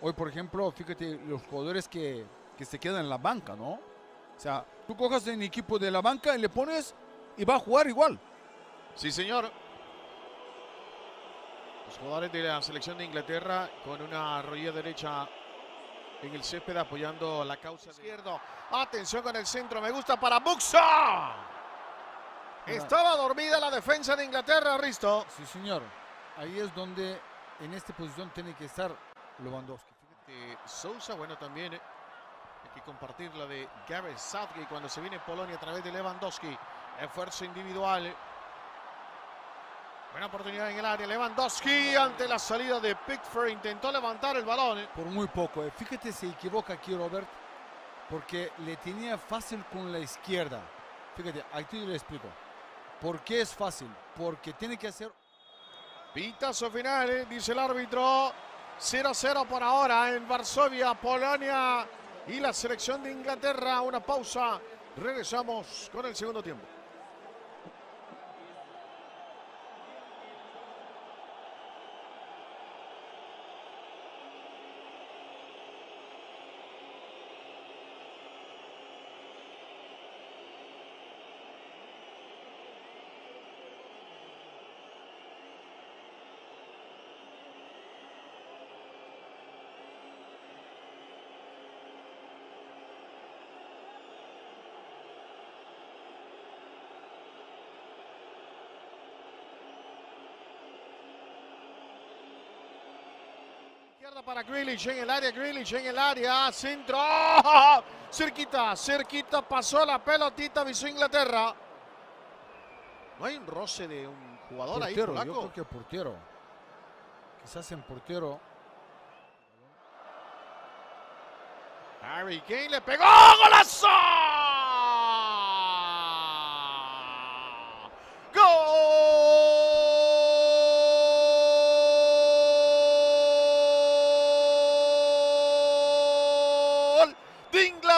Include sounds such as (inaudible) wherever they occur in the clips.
Hoy, por ejemplo, fíjate los jugadores que, que se quedan en la banca, ¿no? O sea, tú cojas en equipo de la banca y le pones y va a jugar igual. Sí, señor. Los jugadores de la selección de Inglaterra con una rodilla derecha en el césped apoyando la causa izquierdo. Atención con el centro, me gusta para Buxa. Estaba dormida la defensa de Inglaterra, Risto. Sí, señor. Ahí es donde en esta posición tiene que estar Lewandowski. Fíjate, Sousa, bueno, también eh, hay que compartir la de Gareth Southgate cuando se viene Polonia a través de Lewandowski. Esfuerzo individual. Buena oportunidad en el área. Lewandowski ante la salida de Pickford. Intentó levantar el balón. Por muy poco. eh. Fíjate, se equivoca aquí Robert, porque le tenía fácil con la izquierda. Fíjate, aquí le explico. ¿Por qué es fácil? Porque tiene que hacer Pitazo final, eh, dice el árbitro. 0-0 por ahora en Varsovia, Polonia y la selección de Inglaterra. Una pausa. Regresamos con el segundo tiempo. Izquierda para Grealish en el área, Grealish en el área, centro, ¡Oh! (laughs) cerquita, cerquita, pasó la pelotita, visó Inglaterra. No hay un roce de un jugador ahí, portero. Yo polaco. creo que portero. Quizás en portero. Harry Kane le pegó, golazo.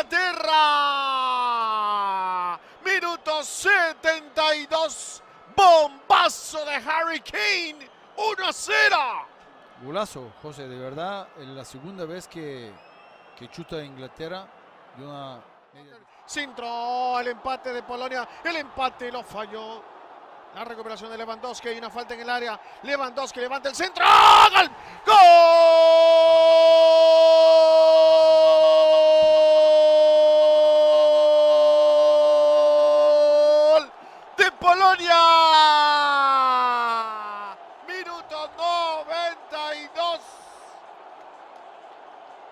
Inglaterra. Minuto 72. Bombazo de Harry Kane. 1 a 0. Golazo, José, de verdad, es la segunda vez que, que chuta a Inglaterra de una Centro, el empate de Polonia, el empate lo falló. La recuperación de Lewandowski, hay una falta en el área. Lewandowski levanta el centro. ¡Gol! ¡Gol! Polonia. Minuto 92.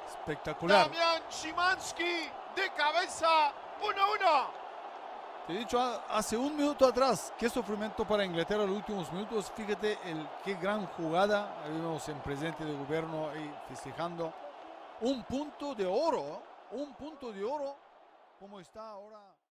espectacular. Damian Szymanski de cabeza 1-1. Te he dicho hace un minuto atrás qué sufrimiento para Inglaterra en los últimos minutos. Fíjate el, qué gran jugada. Ahí vemos en presidente de gobierno ahí festejando. Un punto de oro, un punto de oro, como está ahora.